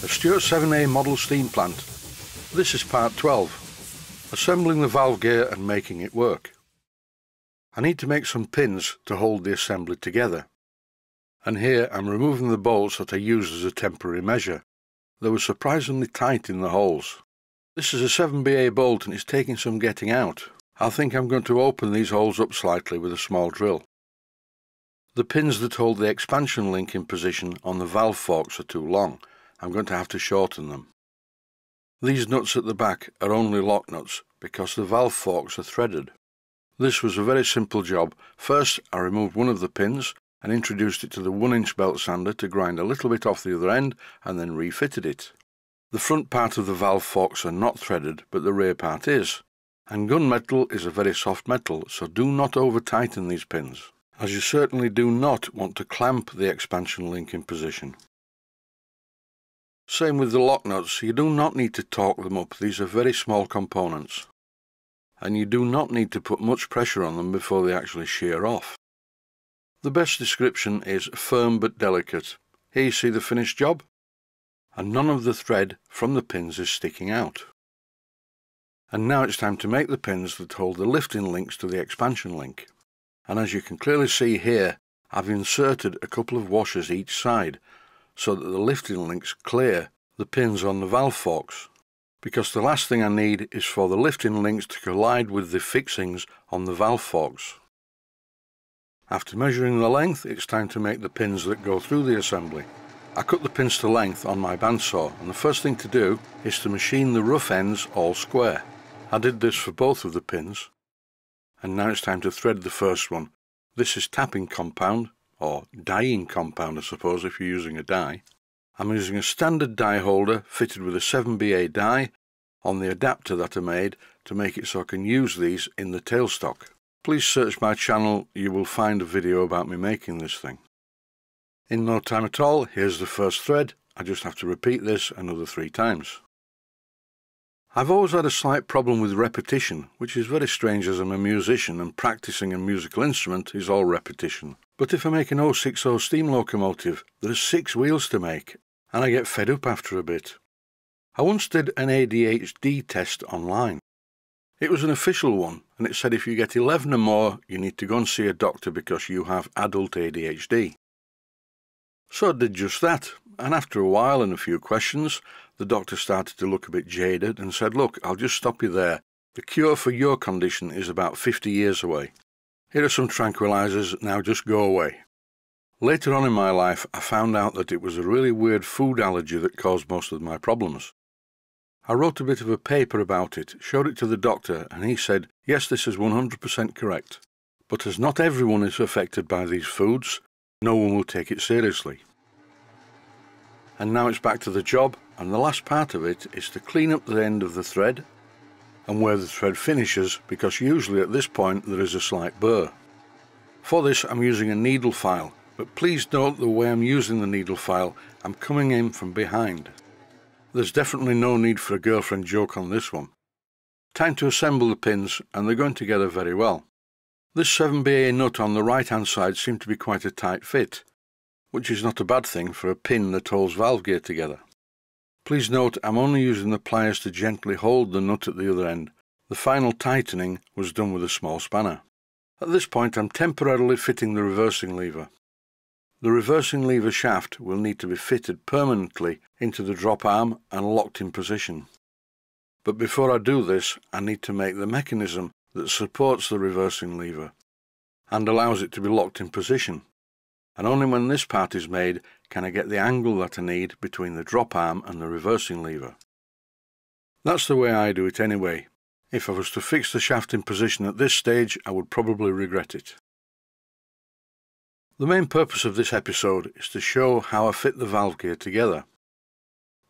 a Stuart 7A model steam plant. This is part 12, assembling the valve gear and making it work. I need to make some pins to hold the assembly together. And here I'm removing the bolts that I used as a temporary measure. They were surprisingly tight in the holes. This is a 7BA bolt and it's taking some getting out. I think I'm going to open these holes up slightly with a small drill. The pins that hold the expansion link in position on the valve forks are too long. I'm going to have to shorten them. These nuts at the back are only lock nuts because the valve forks are threaded. This was a very simple job. First I removed one of the pins and introduced it to the 1 inch belt sander to grind a little bit off the other end and then refitted it. The front part of the valve forks are not threaded but the rear part is. And gunmetal is a very soft metal so do not over tighten these pins as you certainly do not want to clamp the expansion link in position. Same with the lock nuts, you do not need to torque them up, these are very small components. And you do not need to put much pressure on them before they actually shear off. The best description is firm but delicate. Here you see the finished job, and none of the thread from the pins is sticking out. And now it's time to make the pins that hold the lifting links to the expansion link and as you can clearly see here I've inserted a couple of washers each side so that the lifting links clear the pins on the valve forks because the last thing I need is for the lifting links to collide with the fixings on the valve forks. After measuring the length it's time to make the pins that go through the assembly. I cut the pins to length on my bandsaw and the first thing to do is to machine the rough ends all square. I did this for both of the pins and now it's time to thread the first one. This is tapping compound, or dyeing compound I suppose if you're using a die. I'm using a standard die holder fitted with a 7BA die on the adapter that I made to make it so I can use these in the tailstock. Please search my channel, you will find a video about me making this thing. In no time at all, here's the first thread, I just have to repeat this another three times. I've always had a slight problem with repetition, which is very strange as I'm a musician and practicing a musical instrument is all repetition. But if I make an 060 steam locomotive, there are six wheels to make, and I get fed up after a bit. I once did an ADHD test online. It was an official one, and it said if you get 11 or more, you need to go and see a doctor because you have adult ADHD. So I did just that, and after a while and a few questions, the doctor started to look a bit jaded and said, Look, I'll just stop you there. The cure for your condition is about 50 years away. Here are some tranquilizers, now just go away. Later on in my life, I found out that it was a really weird food allergy that caused most of my problems. I wrote a bit of a paper about it, showed it to the doctor, and he said, Yes, this is 100% correct. But as not everyone is affected by these foods, no one will take it seriously. And now it's back to the job, and the last part of it is to clean up the end of the thread and where the thread finishes because usually at this point there is a slight burr. For this I'm using a needle file, but please note the way I'm using the needle file, I'm coming in from behind. There's definitely no need for a girlfriend joke on this one. Time to assemble the pins and they're going together very well. This 7BA nut on the right hand side seemed to be quite a tight fit, which is not a bad thing for a pin that holds valve gear together. Please note I'm only using the pliers to gently hold the nut at the other end. The final tightening was done with a small spanner. At this point I'm temporarily fitting the reversing lever. The reversing lever shaft will need to be fitted permanently into the drop arm and locked in position. But before I do this I need to make the mechanism that supports the reversing lever and allows it to be locked in position and only when this part is made can I get the angle that I need between the drop arm and the reversing lever. That's the way I do it anyway. If I was to fix the shaft in position at this stage I would probably regret it. The main purpose of this episode is to show how I fit the valve gear together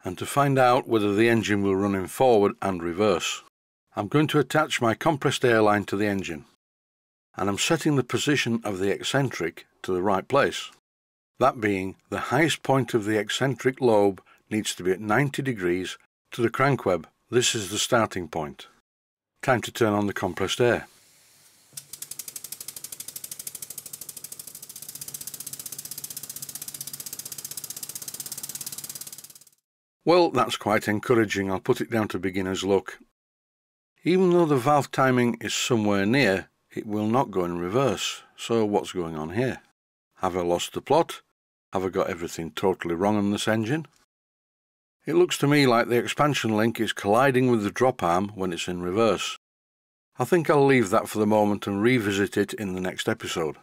and to find out whether the engine will run in forward and reverse. I'm going to attach my compressed air line to the engine and I'm setting the position of the eccentric to the right place. That being, the highest point of the eccentric lobe needs to be at 90 degrees to the crank web. This is the starting point. Time to turn on the compressed air. Well, that's quite encouraging. I'll put it down to beginner's luck. Even though the valve timing is somewhere near, it will not go in reverse. So what's going on here? Have I lost the plot? Have I got everything totally wrong on this engine? It looks to me like the expansion link is colliding with the drop arm when it's in reverse. I think I'll leave that for the moment and revisit it in the next episode.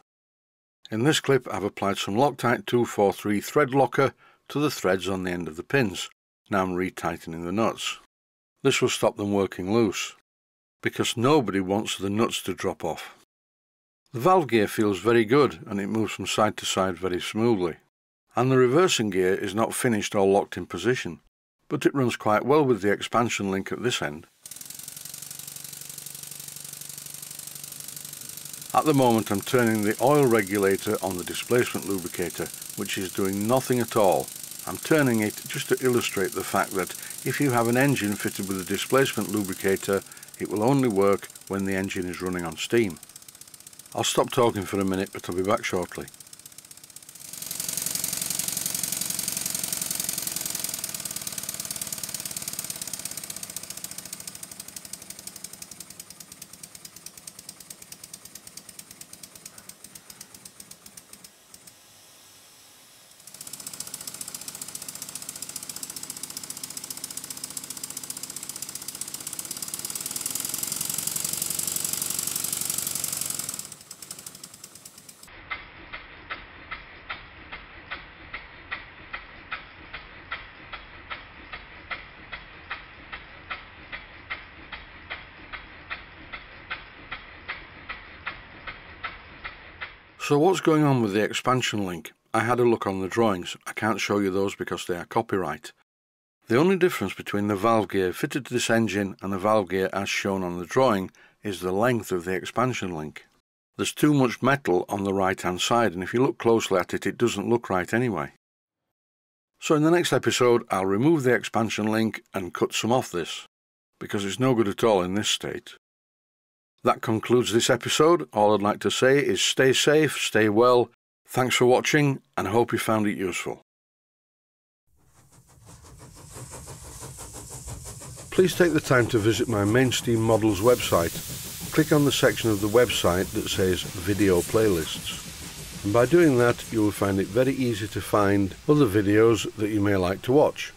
In this clip I've applied some Loctite 243 thread locker to the threads on the end of the pins. Now I'm retightening the nuts. This will stop them working loose, because nobody wants the nuts to drop off. The valve gear feels very good and it moves from side to side very smoothly. And the reversing gear is not finished or locked in position, but it runs quite well with the expansion link at this end. At the moment I'm turning the oil regulator on the displacement lubricator, which is doing nothing at all I'm turning it just to illustrate the fact that if you have an engine fitted with a displacement lubricator, it will only work when the engine is running on steam. I'll stop talking for a minute, but I'll be back shortly. So what's going on with the expansion link? I had a look on the drawings. I can't show you those because they are copyright. The only difference between the valve gear fitted to this engine and the valve gear as shown on the drawing is the length of the expansion link. There's too much metal on the right hand side and if you look closely at it, it doesn't look right anyway. So in the next episode, I'll remove the expansion link and cut some off this, because it's no good at all in this state. That concludes this episode. All I'd like to say is stay safe, stay well. Thanks for watching, and I hope you found it useful. Please take the time to visit my Mainsteam Models website. Click on the section of the website that says Video Playlists. And by doing that, you will find it very easy to find other videos that you may like to watch.